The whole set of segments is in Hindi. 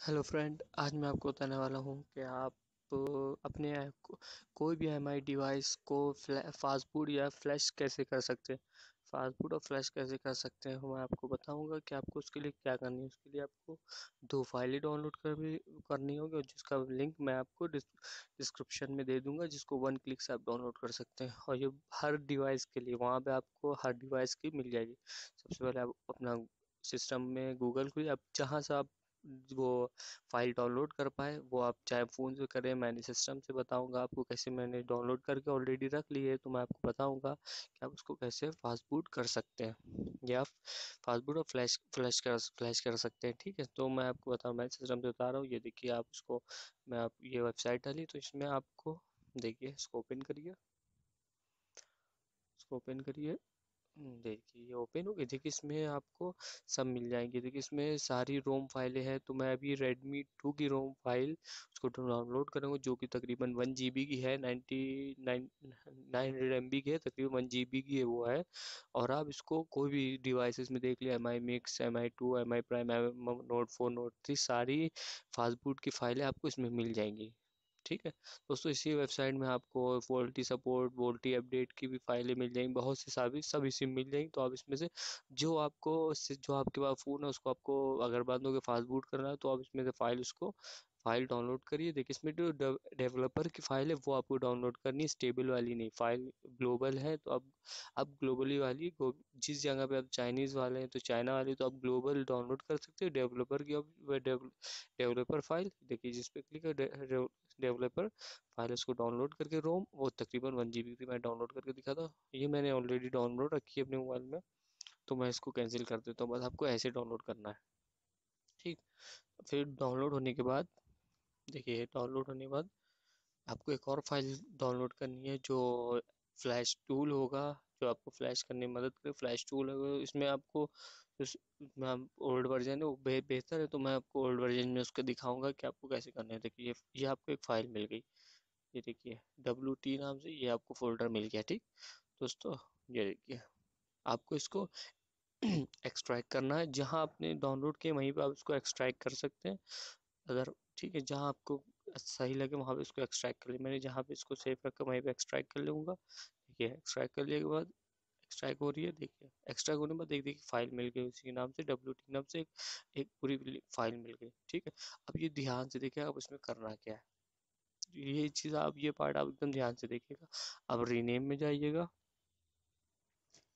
हेलो फ्रेंड आज मैं आपको बताने वाला हूँ कि आप अपने को, कोई भी एमआई डिवाइस को फास्ट फ़ूड या फ्लैश कैसे कर सकते हैं? फास्ट फ़ूड और फ्लैश कैसे कर सकते हैं मैं आपको बताऊँगा कि आपको उसके लिए क्या करनी है। उसके लिए आपको दो फाइलें डाउनलोड कर भी करनी होगी और जिसका लिंक मैं आपको डिस्क्रिप्शन में दे दूँगा जिसको वन क्लिक से आप डाउनलोड कर सकते हैं। और ये हर डिवाइस के लिए वहाँ पर आपको हर डिवाइस की मिल जाएगी। सबसे पहले आप अपना सिस्टम में गूगल को आप जहाँ से आप वो फ़ाइल डाउनलोड कर पाए, वो आप चाहे फ़ोन से करें मैंने सिस्टम से बताऊँगा आपको कैसे मैंने डाउनलोड करके ऑलरेडी रख ली है तो मैं आपको बताऊँगा कि आप उसको कैसे फास्ट बूट कर सकते हैं। या फास्ट बूट और फ्लैश फ्लैश कर फ्लैश कर सकते हैं, ठीक है? तो मैं आपको बताऊँ, मैं सिस्टम से बता रहा हूँ, ये देखिए आप उसको मैं आप, ये वेबसाइट डाली तो इसमें आपको, देखिए, इसको ओपन करिए। इसको ओपन करिए। देखिए, ये ओपन हो गई देखिए, इसमें आपको सब मिल जाएँगे। देखिए, इसमें सारी रोम फाइलें हैं तो मैं अभी रेडमी टू की रोम फ़ाइल उसको डाउनलोड करूँगा, जो कि तकरीबन वन जी की है ninety nine nine hundred M की है, तकरीबन वन जी की है वो है। और आप इसको कोई भी डिवाइसेस में देख लिया Mi mix Mi two Mi prime M note four note three सारी फास्टबूट की फाइलें आपको इसमें मिल जाएँगी। ठीक है। दोस्तों, इसी वेबसाइट में आपको वोल्टी सपोर्ट वोल्टी अपडेट की भी फाइलें मिल जाएँगी, बहुत सी सारी, सब इसी में मिल जाएँगी। तो आप इसमें से जो आपको, जो आपके पास फ़ोन है, उसको आपको अगर बाद में फास्ट बूट करना है तो आप इसमें से फ़ाइल उसको फ़ाइल डाउनलोड करिए। देखिए, इसमें जो डेवलपर की फ़ाइल है, वो आपको डाउनलोड करनी है, स्टेबल वाली नहीं। फ़ाइल ग्लोबल है तो अब अब ग्लोबली वाली जिस जगह पे आप चाइनीज़ वाले हैं तो चाइना वाली तो आप ग्लोबल डाउनलोड कर सकते हो। डेवलपर की डेवलपर फ़ाइल, देखिए, जिस पे क्लिक डेवलपर फ़ाइल, उसको डाउनलोड करके रोम, वो तकरीबन वन जी बी मैं डाउनलोड करके दिखा था। ये मैंने ऑलरेडी डाउनलोड रखी है अपने मोबाइल में तो मैं इसको कैंसिल कर देता हूँ, बस आपको ऐसे डाउनलोड करना है। ठीक, फिर डाउनलोड होने के बाद देखिए डाउनलोड होने के बाद आपको एक और फ़ाइल डाउनलोड करनी है जो फ्लैश टूल होगा जो आपको फ्लैश करने में मदद करे। फ्लैश टूल होगा इसमें आपको ओल्ड वर्जन है वो बे, बेहतर है तो मैं आपको ओल्ड वर्जन में उसका दिखाऊँगा कि आपको कैसे करना है। देखिए ये आपको एक फ़ाइल मिल गई। ये देखिए डब्ल्यू टी नाम से ये आपको फोल्डर मिल गया ठीक? दोस्तों ये देखिए आपको इसको एक्सट्रैक्ट करना है। जहाँ आपने डाउनलोड किया वहीं पर आप इसको एक्सट्रैक्ट कर सकते हैं। अगर ठीक है जहाँ आपको सही लगे वहाँ पे इसको एक्सट्रैक्ट कर लिया मैंने जहाँ पे इसको सेव रखा वहीं पे एक्सट्रैक्ट कर लूँगा। देखिए एक्सट्रैक्ट कर लिया के बाद एक्सट्रैक हो रही है देखिए। एक्सट्रैक्ट होने के बाद देख देखिए फ़ाइल मिल गई उसी के नाम से डब्ल्यू टी नाम से एक, एक पूरी फ़ाइल मिल गई। ठीक है अब ये ध्यान से देखिए अब इसमें करना क्या है। ये चीज़ आप ये पार्ट आप एकदम ध्यान से देखिएगा। अब रीनेम में जाइएगा।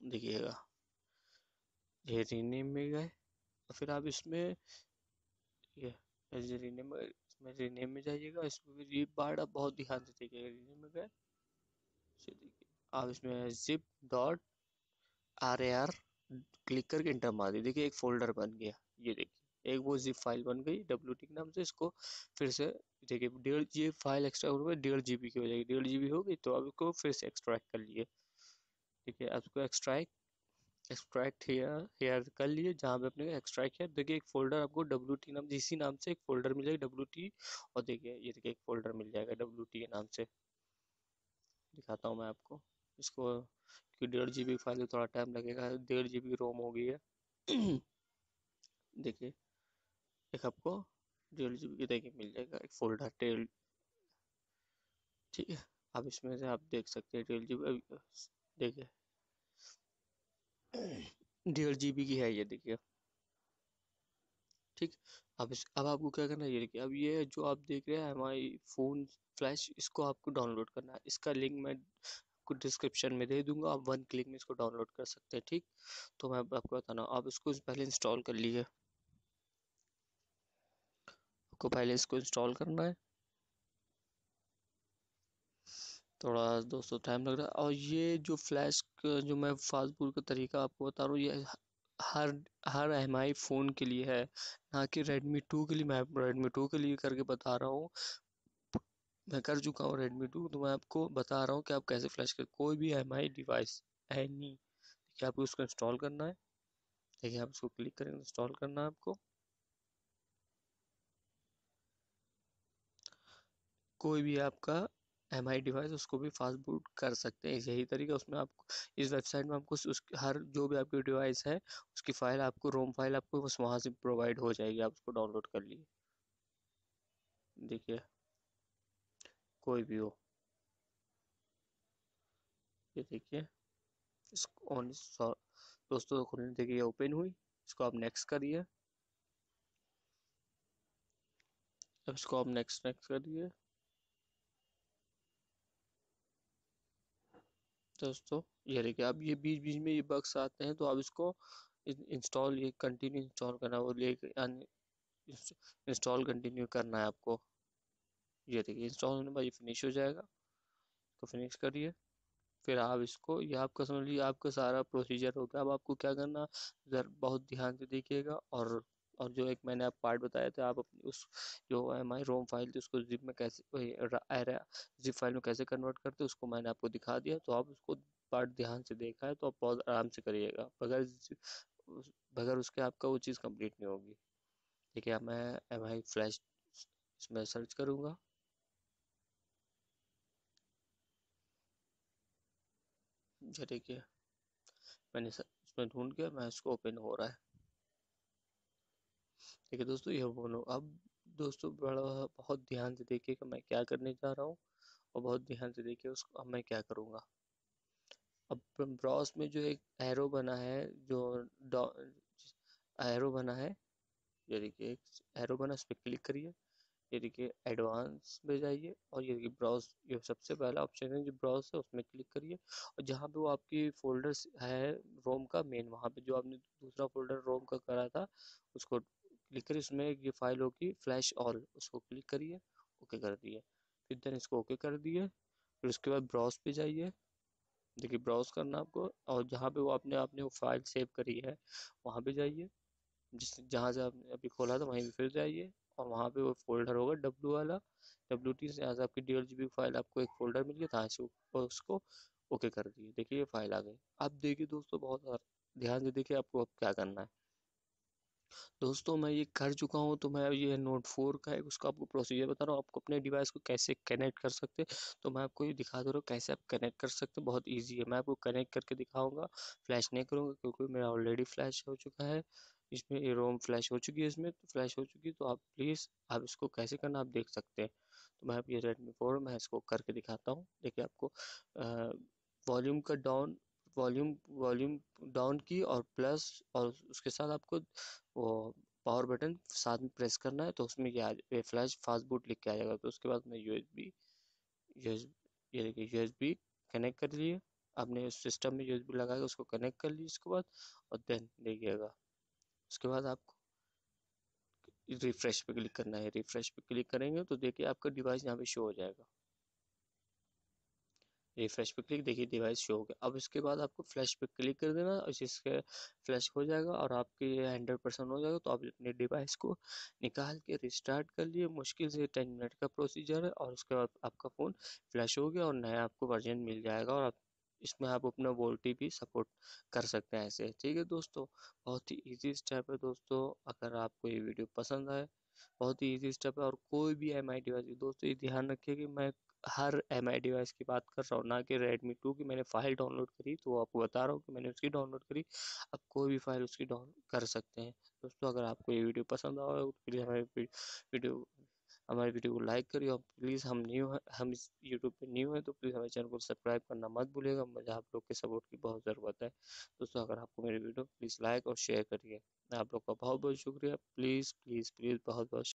देखिएगा। ये रीनेम में गए फिर आप इसमें ये रीनेम में, इसमें में जाइएगा, इसमें ये पार्ट आप बहुत ध्यान से देखिएगा में गए। देखिए, आप इसमें zip dot R A R click करके इंटर मार दी देखिए, एक फोल्डर बन गया, ये देखिए, एक वो जिप फ़ाइल बन गई डब्ल्यू टी के नाम से इसको फिर से देखिए, डेढ़ जी फ़ाइल एक्स्ट्रा हो गई डेढ़ जी बी की हो जाएगी। डेढ़ जी बी होगी तो अब इसको फिर से एक्सट्रैक्ट कर लिए ठीक है आपको एक्सट्रैक्ट एक्सट्रैक्ट हेयर हेयर कर लिए जहाँ पे अपने एक्सट्रैक्ट किया। देखिए, एक फोल्डर आपको डब्ल्यू टी नाम इसी नाम से एक फोल्डर मिल जाएगा डब्ल्यू टी और देखिए, ये देखिए, एक फोल्डर मिल जाएगा डब्ल्यू टी के नाम से। दिखाता हूँ मैं आपको। इसको क्योंकि डेढ़ जी बी फ़ाइल थोड़ा टाइम लगेगा। डेढ़ जी बी रोम हो गई है। देखिए, एक आपको डेढ़ जी बी की देखिए, मिल जाएगा एक फोल्डर टेल ठीक है अब इसमें से आप देख सकते हैं डेढ़ जी बी देखिए। डेढ़ जी बी की है ये देखिए। ठीक, अब इस, अब आपको क्या करना है, ये देखिए, अब ये जो आप देख रहे हैं, हमारी फ़ोन फ्लैश, इसको आपको डाउनलोड करना है। इसका लिंक मैं आपको डिस्क्रिप्शन में दे दूँगा, आप वन क्लिक में इसको डाउनलोड कर सकते हैं, ठीक? तो मैं आपको बताना, आप इसको पहले इंस्टॉल कर लीजिए। आपको पहले इसको इंस्टॉल करना है। थोड़ा दोस्तों टाइम लग रहा है। और ये जो फ्लैश जो मैं फास्टबूट का तरीका आपको बता रहा हूँ, ये हर हर एम आई फ़ोन के लिए है। ना कि रेडमी टू के लिए, मैं रेडमी टू के लिए करके बता रहा हूँ। मैं कर चुका हूँ रेडमी टू तो मैं आपको बता रहा हूँ कि आप कैसे फ्लैश कर, कोई भी एम आई डिवाइस एनी देखिए आपको उसको इंस्टॉल करना है। देखिए आप उसको क्लिक करेंगे इंस्टॉल करना है आपको। कोई भी आपका एम आई डिवाइस उसको भी फास्ट बूट कर सकते हैं। यही तरीका उसमें आप इस वेबसाइट में आपको उस हर जो भी आपकी डिवाइस है, उसकी फ़ाइल आपको रोम फ़ाइल आपको, बस वहाँ से प्रोवाइड हो जाएगी, आप उसको डाउनलोड कर लिए। देखिए, कोई भी हो। ये देखिए ऑन दोस्तों खुलने देखिए ओपन हुई, इसको आप नेक्स्ट करिए। अब इसको आप नेक्स्ट नेक्स्ट करिए। दोस्तों, ये देखिए अब ये बीच बीच में ये बग्स आते हैं तो आप इसको इंस्टॉल ये कंटिन्यू इंस्टॉल करना वो ले इंस्टॉल कंटिन्यू करना है आपको। ये देखिए इंस्टॉल होने बाद ये फिनिश हो जाएगा। तो फिनिश करिए। फिर आप इसको, ये आपका समझ लीजिए आपका सारा प्रोसीजर हो गया। अब आपको क्या करना जर बहुत ध्यान से देखिएगा और और जो एक मैंने आप पार्ट बताया था, आप अपनी उस जो एम आई रोम फ़ाइल थी, उसको जिप में कैसे जिप फ़ाइल में कैसे कन्वर्ट करते उसको मैंने आपको दिखा दिया। तो आप उसको पार्ट ध्यान से देखा है तो आप बहुत आराम से करिएगा। बगैर बगैर उसके आपका वो चीज़ कंप्लीट नहीं होगी। ठीक है, मैं एम आई फ्लैश इसमें सर्च करूँगा। ये देखिए, मैंने इसमें ढूंढ के मैं इसको ओपन हो रहा है। ठीक है दोस्तों ये बोलो। अब दोस्तों, बड़ा बहुत ध्यान से देखिए कि मैं क्या करने जा रहा हूँ और बहुत ध्यान से देखिए उसको, अब मैं क्या करूँगा। अब ब्राउज में जो एक एरो बना है, जो एरो बना है, ये देखिए, एक एरो बना उस पर क्लिक करिए। ये देखिए एडवांस में जाइए और ये देखिए ब्राउज ये सबसे पहला ऑप्शन है, जो ब्राउज है, उसमें क्लिक करिए। और जहाँ पे वो आपकी फोल्डर्स है, रोम का मेन वहाँ पे जो आपने दूसरा फोल्डर रोम का करा था, उसको क्लिक करिए उसमें ये फ़ाइल होगी फ्लैश ऑल उसको क्लिक करिए ओके कर दिए। फिर देन इसको ओके कर दिए, फिर उसके बाद ब्राउज पे जाइए। देखिए ब्राउज करना आपको, और जहाँ पे वो आपने आपने वो फ़ाइल सेव करी है, वहाँ पे जाइए। जिस, जहाँ से आपने अभी खोला था, वहीं पे फिर जाइए, और वहाँ पे वो फोल्डर होगा डब्लू वाला। डब्ल्यू टी से यहाँ से आपकी डेढ़ जी फ़ाइल आपको एक फोल्डर मिल गया था से उसको ओके कर दिए। देखिए ये फ़ाइल आ गई। आप देखिए दोस्तों, बहुत ध्यान से देखिए आपको अब क्या करना है। दोस्तों, मैं ये कर चुका हूँ तो मैं ये नोट फोर का है उसका आपको प्रोसीजर बता रहा हूँ, आपको अपने डिवाइस को कैसे कनेक्ट कर सकते तो मैं आपको ये दिखा दे रहा हूँ कैसे आप कनेक्ट कर सकते बहुत ईजी है। मैं आपको कनेक्ट करके दिखाऊँगा फ्लैश नहीं करूँगा, क्योंकि मेरा ऑलरेडी फ्लैश हो चुका है, इसमें ये रोम फ्लैश हो चुकी है, इसमें तो फ्लैश हो चुकी है तो आप प्लीज़ आप इसको कैसे करना, आप देख सकते हैं। तो मैं आप ये रेडमी फोर मैं इसको करके दिखाता हूँ, देखिए आपको वॉल्यूम का डाउन वॉल्यूम वॉल्यूम डाउन की और प्लस और उसके साथ आपको वो पावर बटन साथ में प्रेस करना है तो उसमें ये फ्लैश फास्ट बूट लिख के आ जाएगा। तो उसके बाद में यू एस बी ये देखिए यू एस बी कनेक्ट कर लिए। आपने सिस्टम में यू एस बी लगाएगा उसको कनेक्ट कर लीजिए उसके बाद और देन देखिएगा। उसके बाद आपको रिफ्रेश पे क्लिक करना है। रिफ्रेश पे क्लिक करेंगे तो देखिए आपका डिवाइस यहाँ पे शो हो जाएगा। रिफ्रेश पे क्लिक देखिए डिवाइस शो हो गया। अब इसके बाद आपको फ्लैश पे क्लिक कर देना, और इसके फ्लैश हो जाएगा, और आपके ये हंड्रेड परसेंट हो जाएगा तो आप अपने डिवाइस को निकाल के रिस्टार्ट कर लिए। मुश्किल से टेन मिनट का प्रोसीजर है, और उसके बाद आपका फ़ोन फ्लैश हो गया, और नया आपको वर्जन मिल जाएगा, और आप इसमें आप अपना वोल्टी भी सपोर्ट कर सकते हैं ऐसे। ठीक है दोस्तों, बहुत ही ईजी स्टेप है दोस्तों, अगर आपको ये वीडियो पसंद आए बहुत ही ईजी स्टेप है और कोई भी एम आई डिवाइस दोस्तों, ये ध्यान रखिए कि मैं हर एम आई डिवाइस की बात कर रहा हूँ, ना कि रेडमी टू की, मैंने फ़ाइल डाउनलोड करी तो आपको बता रहा हूँ कि मैंने उसकी डाउनलोड करी अब कोई भी फ़ाइल उसकी डाउन कर सकते हैं। दोस्तों, अगर आपको ये वीडियो पसंद आए तो प्लीज़ हमारे वीडियो हमारे वीडियो को लाइक करिए और प्लीज़ हम न्यू हैं, हम इस यूट्यूब पे न्यू हैं तो प्लीज़ हमारे चैनल को सब्सक्राइब करना मत भूलिएगा, मुझे आप लोग के सपोर्ट की बहुत ज़रूरत है। दोस्तों, अगर आपको मेरी वीडियो, प्लीज़ लाइक और शेयर करिए। आप लोग का बहुत बहुत शुक्रिया, प्लीज़ प्लीज़ प्लीज़ बहुत बहुत